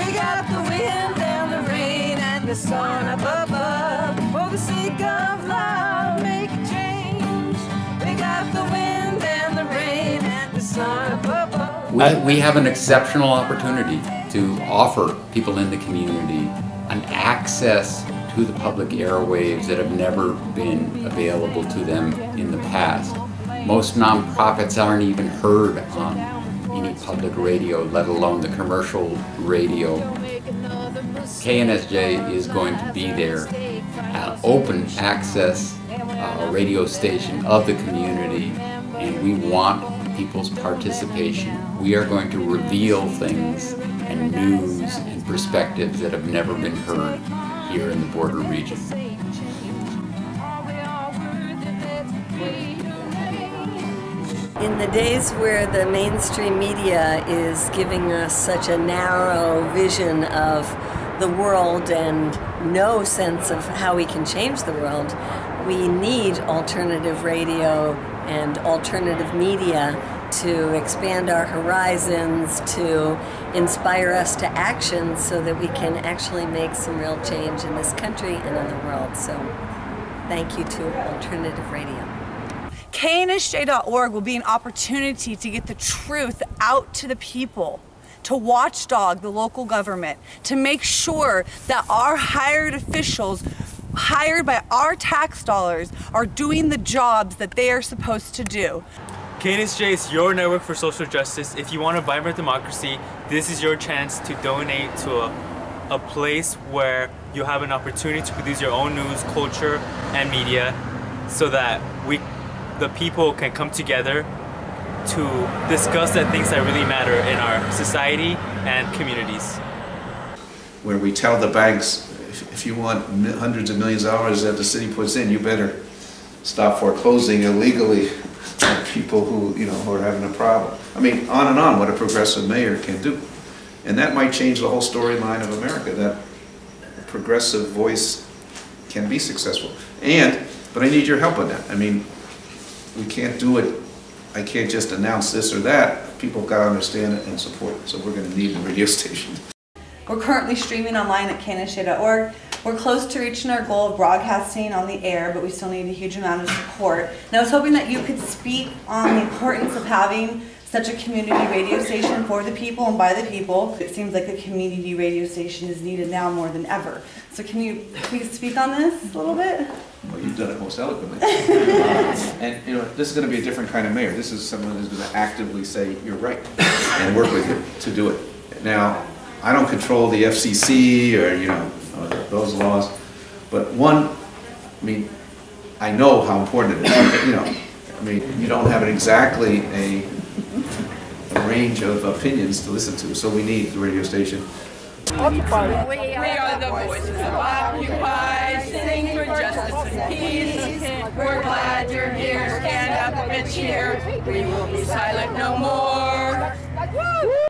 We got the wind and the rain and the sun up above. For the sake of love, make a change. We got the wind and the rain and the sun up above. We, we have an exceptional opportunity to offer people in the community an access to the public airwaves that have never been available to them in the past. Most nonprofits aren't even heard on any public radio, let alone the commercial radio. KNSJ is going to be there, an open access uh, radio station of the community, and we want people's participation. We are going to reveal things and news and perspectives that have never been heard here in the border region. In the days where the mainstream media is giving us such a narrow vision of the world and no sense of how we can change the world, we need alternative radio and alternative media to expand our horizons, to inspire us to action so that we can actually make some real change in this country and in the world. So thank you to alternative radio. KNSJ.org will be an opportunity to get the truth out to the people, to watchdog the local government, to make sure that our hired officials, hired by our tax dollars, are doing the jobs that they are supposed to do. KNSJ is your network for social justice. If you want a vibrant democracy, this is your chance to donate to a, a place where you have an opportunity to produce your own news, culture, and media so that we the people can come together to discuss the things that really matter in our society and communities. Where we tell the banks, if, you want hundreds of millions of dollars that the city puts in, you better stop foreclosing illegally on people who, you know, who are having a problem. I mean, on and on, what a progressive mayor can do. And that might change the whole storyline of America, that a progressive voice can be successful. And, but I need your help on that. I mean, we can't do it, I can't just announce this or that. People have got to understand it and support it. So we're going to need the radio station. We're currently streaming online at KNSJ.org. We're close to reaching our goal of broadcasting on the air, but we still need a huge amount of support. And I was hoping that you could speak on the importance of having such a community radio station for the people and by the people. It seems like a community radio station is needed now more than ever. So can you please speak on this a little bit? Well, you've done it most eloquently. and you know, this is going to be a different kind of mayor. This is someone who's going to actively say you're right and work with you to do it. Now, I don't control the FCC or you know those laws, but one, I mean, I know how important it is. You know, I mean, you don't have exactly a, a range of opinions to listen to, so we need the radio station. Occupy. We are the voices of Occupy, sing for justice and peace. We're glad you're here, stand up and cheer. We will be silent no more.